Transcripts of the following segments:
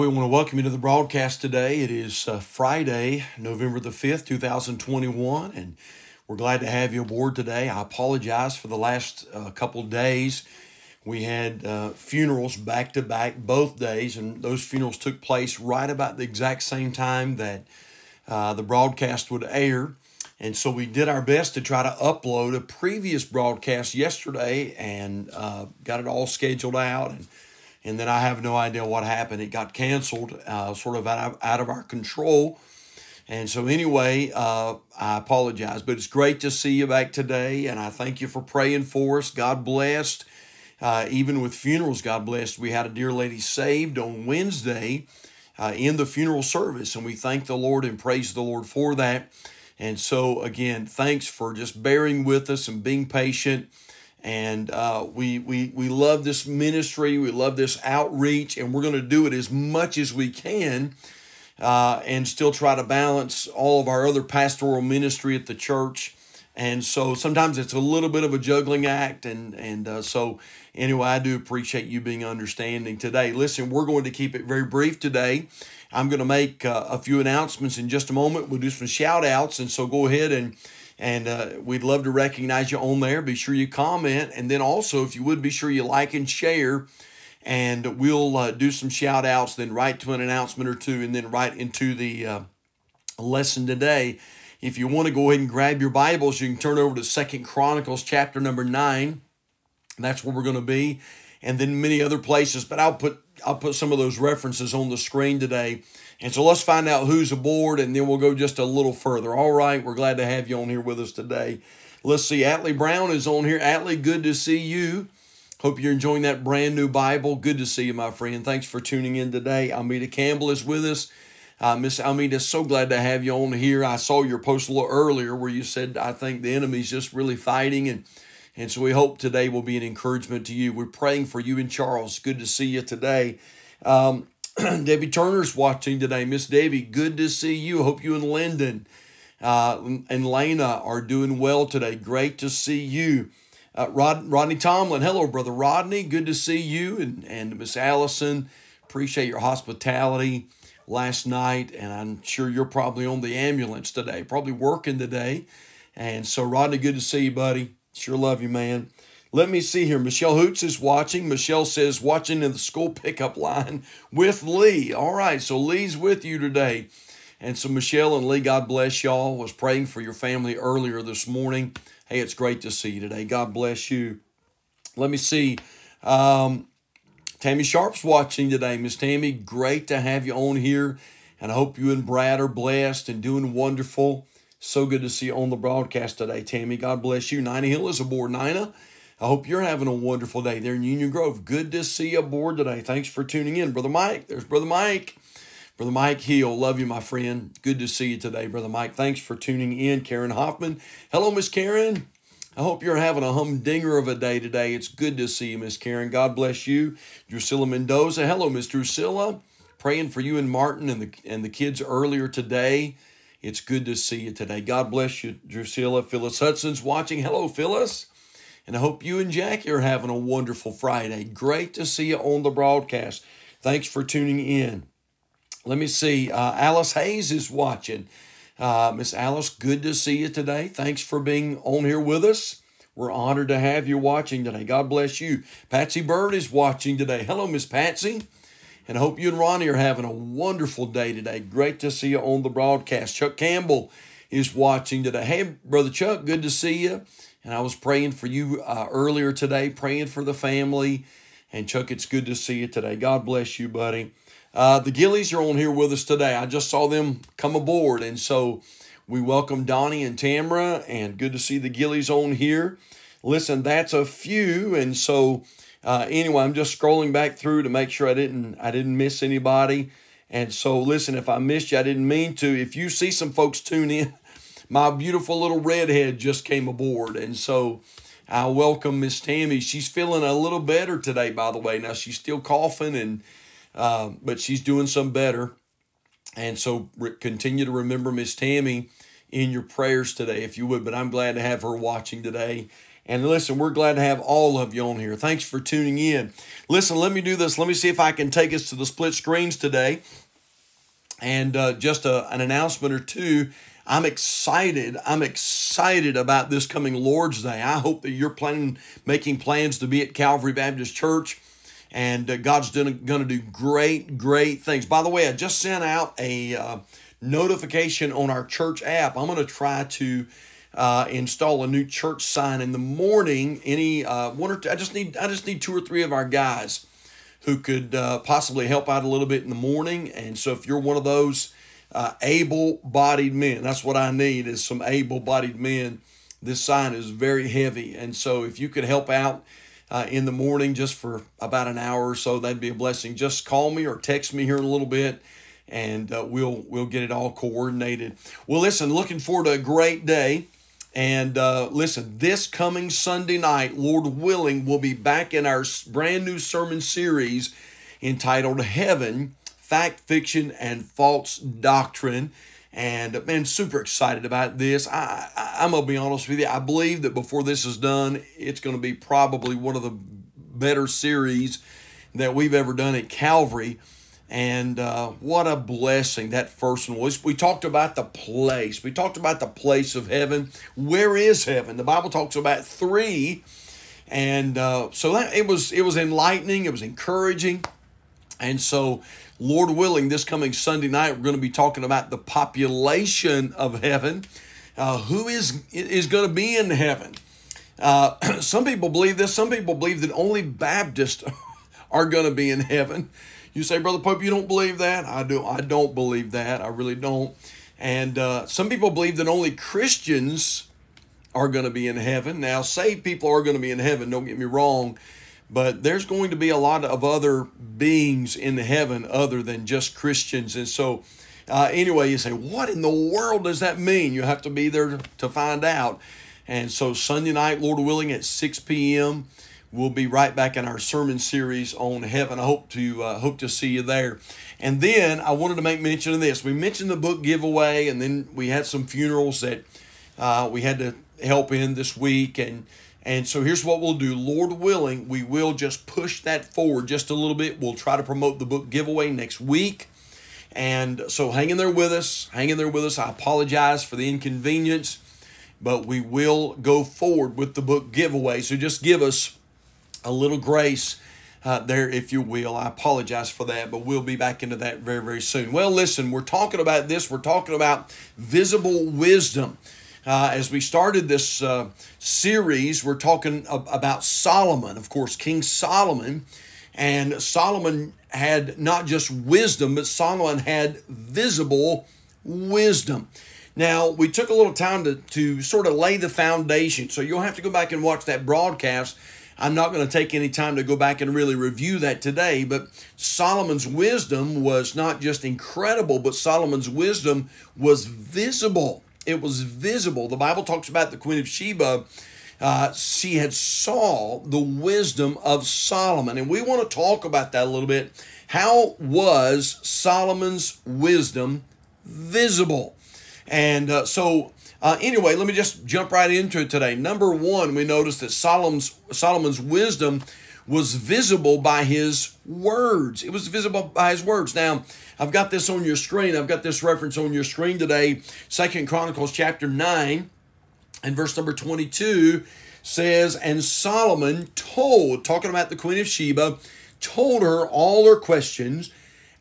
We want to welcome you to the broadcast today. It is uh, Friday, November the 5th, 2021, and we're glad to have you aboard today. I apologize for the last uh, couple days. We had uh, funerals back to back both days, and those funerals took place right about the exact same time that uh, the broadcast would air. And so we did our best to try to upload a previous broadcast yesterday and uh, got it all scheduled out. And and then I have no idea what happened. It got canceled, uh, sort of out of, out of our control. And so, anyway, uh, I apologize, but it's great to see you back today, and I thank you for praying for us. God blessed. Uh, even with funerals, God blessed. We had a dear lady saved on Wednesday uh, in the funeral service, and we thank the Lord and praise the Lord for that. And so, again, thanks for just bearing with us and being patient and uh, we, we, we love this ministry, we love this outreach, and we're going to do it as much as we can uh, and still try to balance all of our other pastoral ministry at the church. And so sometimes it's a little bit of a juggling act. And, and uh, so, anyway, I do appreciate you being understanding today. Listen, we're going to keep it very brief today. I'm going to make uh, a few announcements in just a moment. We'll do some shout outs. And so go ahead and and uh, we'd love to recognize you on there. Be sure you comment. And then also, if you would, be sure you like and share. And we'll uh, do some shout outs, then right to an announcement or two, and then right into the uh, lesson today. If you want to go ahead and grab your Bibles, you can turn over to Second Chronicles chapter number 9. That's where we're going to be. And then many other places. But I'll put I'll put some of those references on the screen today and so let's find out who's aboard and then we'll go just a little further. All right, we're glad to have you on here with us today. Let's see, Atlee Brown is on here. Atlee, good to see you. Hope you're enjoying that brand new Bible. Good to see you, my friend. Thanks for tuning in today. Almeida Campbell is with us. Uh, Miss Almeida, so glad to have you on here. I saw your post a little earlier where you said, I think the enemy's just really fighting. And, and so we hope today will be an encouragement to you. We're praying for you and Charles. Good to see you today. Um, Debbie Turner's watching today. Miss Debbie, good to see you. Hope you and Lyndon uh, and Lena are doing well today. Great to see you. Uh, Rod, Rodney Tomlin, hello, brother Rodney. Good to see you. And, and Miss Allison, appreciate your hospitality last night. And I'm sure you're probably on the ambulance today, probably working today. And so, Rodney, good to see you, buddy. Sure love you, man. Let me see here. Michelle Hoots is watching. Michelle says, watching in the school pickup line with Lee. All right, so Lee's with you today. And so, Michelle and Lee, God bless y'all. Was praying for your family earlier this morning. Hey, it's great to see you today. God bless you. Let me see. Um, Tammy Sharp's watching today. Miss Tammy, great to have you on here. And I hope you and Brad are blessed and doing wonderful. So good to see you on the broadcast today, Tammy. God bless you. Nina Hill is aboard. Nina, I hope you're having a wonderful day there in Union Grove. Good to see you aboard today. Thanks for tuning in. Brother Mike, there's Brother Mike. Brother Mike Hill, love you, my friend. Good to see you today, Brother Mike. Thanks for tuning in. Karen Hoffman. Hello, Miss Karen. I hope you're having a humdinger of a day today. It's good to see you, Miss Karen. God bless you. Drusilla Mendoza. Hello, Miss Drusilla. Praying for you and Martin and the and the kids earlier today. It's good to see you today. God bless you, Drusilla. Phyllis Hudson's watching. Hello, Phyllis. And I hope you and Jackie are having a wonderful Friday. Great to see you on the broadcast. Thanks for tuning in. Let me see. Uh, Alice Hayes is watching. Uh, Miss Alice, good to see you today. Thanks for being on here with us. We're honored to have you watching today. God bless you. Patsy Bird is watching today. Hello, Miss Patsy. And I hope you and Ronnie are having a wonderful day today. Great to see you on the broadcast. Chuck Campbell is watching today. Hey, Brother Chuck, good to see you. And I was praying for you uh, earlier today, praying for the family. And Chuck, it's good to see you today. God bless you, buddy. Uh, the Gillies are on here with us today. I just saw them come aboard. And so we welcome Donnie and Tamara, and good to see the Gillies on here. Listen, that's a few. And so uh, anyway, I'm just scrolling back through to make sure I didn't I didn't miss anybody. And so listen, if I missed you, I didn't mean to. If you see some folks tune in, my beautiful little redhead just came aboard. And so I welcome Miss Tammy. She's feeling a little better today, by the way. Now she's still coughing, and uh, but she's doing some better. And so continue to remember Miss Tammy in your prayers today, if you would. But I'm glad to have her watching today. And listen, we're glad to have all of you on here. Thanks for tuning in. Listen, let me do this. Let me see if I can take us to the split screens today. And uh, just a, an announcement or two. I'm excited. I'm excited about this coming Lord's Day. I hope that you're planning, making plans to be at Calvary Baptist Church, and uh, God's going to do great, great things. By the way, I just sent out a uh, notification on our church app. I'm going to try to uh, install a new church sign in the morning. Any uh, one or two, I just need I just need two or three of our guys who could uh, possibly help out a little bit in the morning. And so if you're one of those uh, able-bodied men, that's what I need is some able-bodied men. This sign is very heavy, and so if you could help out. Uh, in the morning, just for about an hour or so, that'd be a blessing. Just call me or text me here in a little bit, and uh, we'll we'll get it all coordinated. Well, listen, looking forward to a great day. And uh, listen, this coming Sunday night, Lord willing, we'll be back in our brand new sermon series entitled Heaven Fact, Fiction, and False Doctrine. And man, super excited about this. I, I, am to be honest with you. I believe that before this is done, it's to be probably one of the better series that we've ever done at Calvary. And uh, what a blessing that first one was. We talked about the place. We talked about the place of heaven. Where is heaven? The Bible talks about three, and uh, so that it was it was enlightening. It was encouraging, and so Lord willing, this coming Sunday night we're going to be talking about the population of heaven. Uh, who is is going to be in heaven? Uh, some people believe this. Some people believe that only Baptists are going to be in heaven. You say, Brother Pope, you don't believe that? I do. I don't believe that. I really don't. And uh, some people believe that only Christians are going to be in heaven. Now, saved people are going to be in heaven. Don't get me wrong, but there's going to be a lot of other beings in heaven other than just Christians. And so, uh, anyway, you say, what in the world does that mean? You have to be there to find out. And so, Sunday night, Lord willing, at 6 p.m. We'll be right back in our sermon series on heaven. I hope to uh, hope to see you there. And then I wanted to make mention of this. We mentioned the book giveaway, and then we had some funerals that uh, we had to help in this week. And and so here's what we'll do. Lord willing, we will just push that forward just a little bit. We'll try to promote the book giveaway next week. And so hang in there with us. Hang in there with us. I apologize for the inconvenience, but we will go forward with the book giveaway. So just give us a little grace uh, there, if you will. I apologize for that, but we'll be back into that very, very soon. Well, listen, we're talking about this. We're talking about visible wisdom. Uh, as we started this uh, series, we're talking about Solomon, of course, King Solomon. And Solomon had not just wisdom, but Solomon had visible wisdom. Now, we took a little time to, to sort of lay the foundation. So you'll have to go back and watch that broadcast I'm not going to take any time to go back and really review that today, but Solomon's wisdom was not just incredible, but Solomon's wisdom was visible. It was visible. The Bible talks about the Queen of Sheba. Uh, she had saw the wisdom of Solomon, and we want to talk about that a little bit. How was Solomon's wisdom visible? And uh, so uh, anyway, let me just jump right into it today. Number one, we notice that Solomon's, Solomon's wisdom was visible by his words. It was visible by his words. Now, I've got this on your screen. I've got this reference on your screen today. Second Chronicles chapter 9 and verse number 22 says, And Solomon told, talking about the Queen of Sheba, told her all her questions,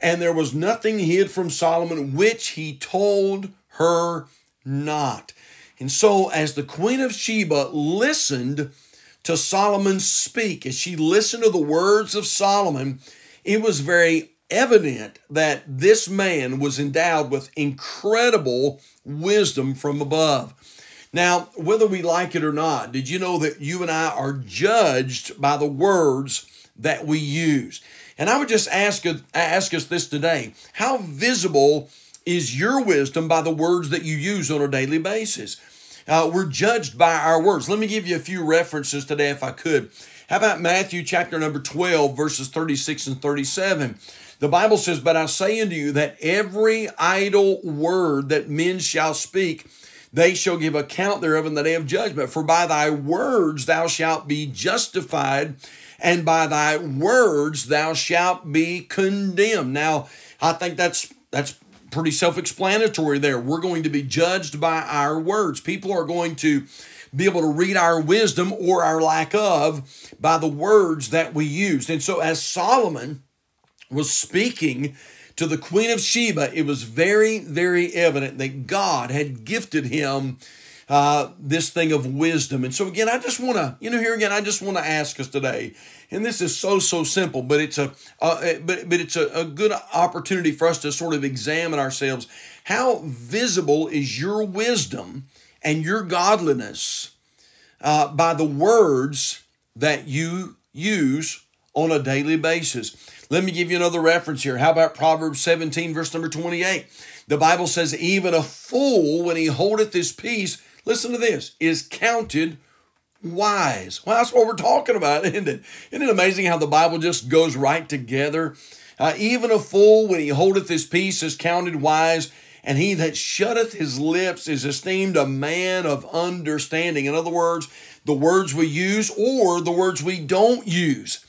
and there was nothing hid from Solomon which he told her not. And so, as the Queen of Sheba listened to Solomon speak, as she listened to the words of Solomon, it was very evident that this man was endowed with incredible wisdom from above. Now, whether we like it or not, did you know that you and I are judged by the words that we use? And I would just ask, ask us this today how visible is your wisdom by the words that you use on a daily basis. Uh, we're judged by our words. Let me give you a few references today, if I could. How about Matthew chapter number 12, verses 36 and 37? The Bible says, But I say unto you that every idle word that men shall speak, they shall give account thereof in the day of judgment. For by thy words thou shalt be justified, and by thy words thou shalt be condemned. Now, I think that's that's pretty self-explanatory there. We're going to be judged by our words. People are going to be able to read our wisdom or our lack of by the words that we used. And so as Solomon was speaking to the Queen of Sheba, it was very, very evident that God had gifted him uh, this thing of wisdom. And so again, I just want to, you know, here again, I just want to ask us today, and this is so so simple, but it's a, uh, but but it's a, a good opportunity for us to sort of examine ourselves. How visible is your wisdom and your godliness uh, by the words that you use on a daily basis? Let me give you another reference here. How about Proverbs 17, verse number 28? The Bible says, Even a fool, when he holdeth his peace, listen to this, is counted wise. Well, that's what we're talking about, isn't it? Isn't it amazing how the Bible just goes right together? Uh, even a fool, when he holdeth his peace, is counted wise, and he that shutteth his lips is esteemed a man of understanding. In other words, the words we use or the words we don't use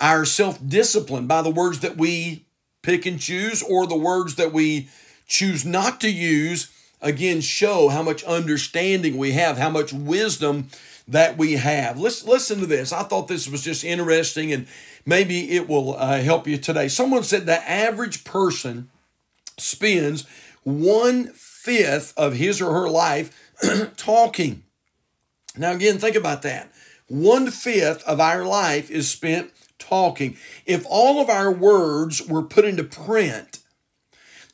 our self discipline by the words that we pick and choose or the words that we choose not to use, again, show how much understanding we have, how much wisdom that we have. Listen, listen to this. I thought this was just interesting and maybe it will uh, help you today. Someone said the average person spends one fifth of his or her life talking. Now, again, think about that. One fifth of our life is spent talking. If all of our words were put into print,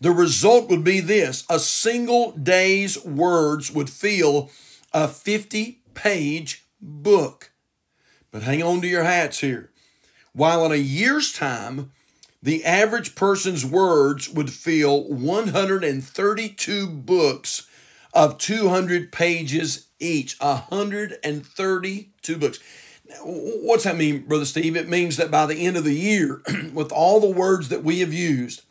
the result would be this a single day's words would fill a 50 page book. But hang on to your hats here. While in a year's time, the average person's words would fill 132 books of 200 pages each. 132 books. What's that mean, Brother Steve? It means that by the end of the year, with all the words that we have used,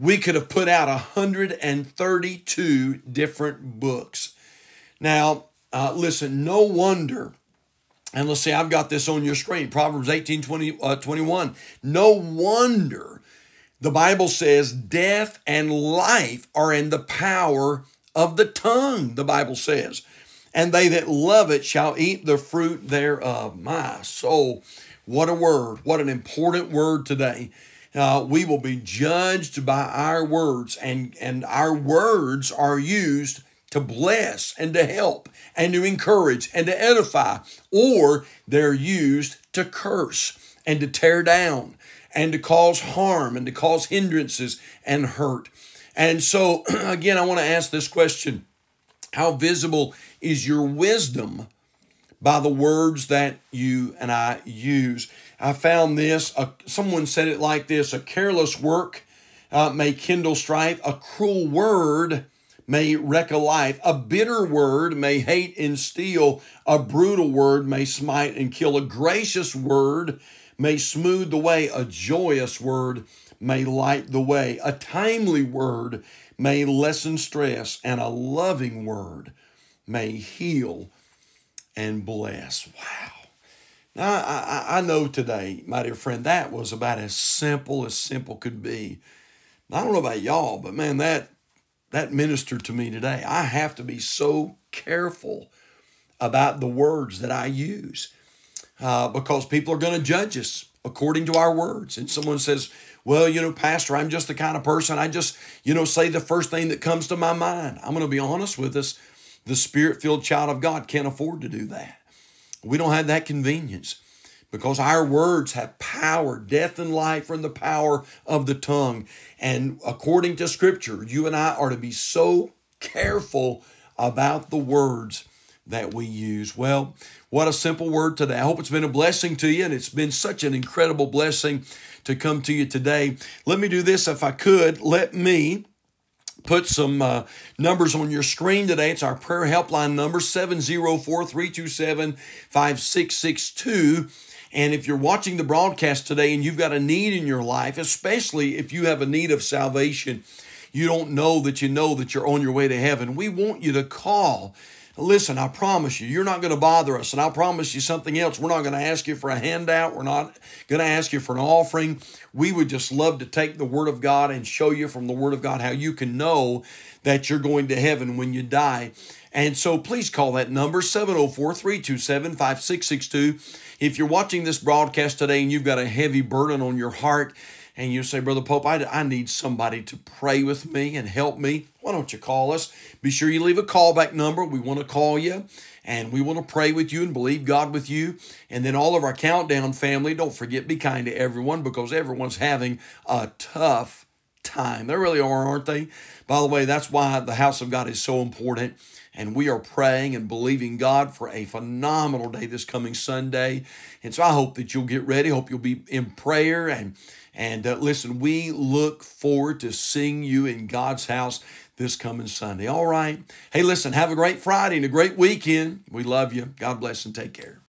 we could have put out 132 different books. Now, uh, listen, no wonder, and let's see, I've got this on your screen Proverbs 18 20, uh, 21. No wonder the Bible says death and life are in the power of the tongue, the Bible says and they that love it shall eat the fruit thereof. My soul, what a word, what an important word today. Uh, we will be judged by our words, and, and our words are used to bless and to help and to encourage and to edify, or they're used to curse and to tear down and to cause harm and to cause hindrances and hurt. And so, again, I want to ask this question How visible is your wisdom by the words that you and I use. I found this, someone said it like this a careless work uh, may kindle strife, a cruel word may wreck a life, a bitter word may hate and steal, a brutal word may smite and kill, a gracious word may smooth the way, a joyous word may light the way, a timely word may lessen stress, and a loving word may heal and bless. Wow. Now, I, I know today, my dear friend, that was about as simple as simple could be. I don't know about y'all, but man, that that ministered to me today. I have to be so careful about the words that I use uh, because people are going to judge us according to our words. And someone says, well, you know, Pastor, I'm just the kind of person, I just, you know, say the first thing that comes to my mind. I'm going to be honest with us. The spirit filled child of God can't afford to do that. We don't have that convenience because our words have power. Death and life in the power of the tongue. And according to Scripture, you and I are to be so careful about the words that we use. Well, what a simple word today. I hope it's been a blessing to you, and it's been such an incredible blessing to come to you today. Let me do this if I could. Let me put some uh, numbers on your screen today. It's our prayer helpline number 704 327 5662. And if you're watching the broadcast today and you've got a need in your life, especially if you have a need of salvation, you don't know that you know that you're on your way to heaven, we want you to call. Listen, I promise you, you're not going to bother us. And I promise you something else. We're not going to ask you for a handout. We're not going to ask you for an offering. We would just love to take the Word of God and show you from the Word of God how you can know that you're going to heaven when you die. And so please call that number 704 327 5662. If you're watching this broadcast today and you've got a heavy burden on your heart, and you say, Brother Pope, I, I need somebody to pray with me and help me, why don't you call us? Be sure you leave a callback number. We want to call you and we want to pray with you and believe God with you. And then all of our countdown family, don't forget, be kind to everyone because everyone's having a tough time. They really are, aren't they? By the way, that's why the house of God is so important. And we are praying and believing God for a phenomenal day this coming Sunday. And so I hope that you'll get ready. Hope you'll be in prayer. And, and uh, listen, we look forward to seeing you in God's house this coming Sunday. All right. Hey, listen, have a great Friday and a great weekend. We love you. God bless and take care.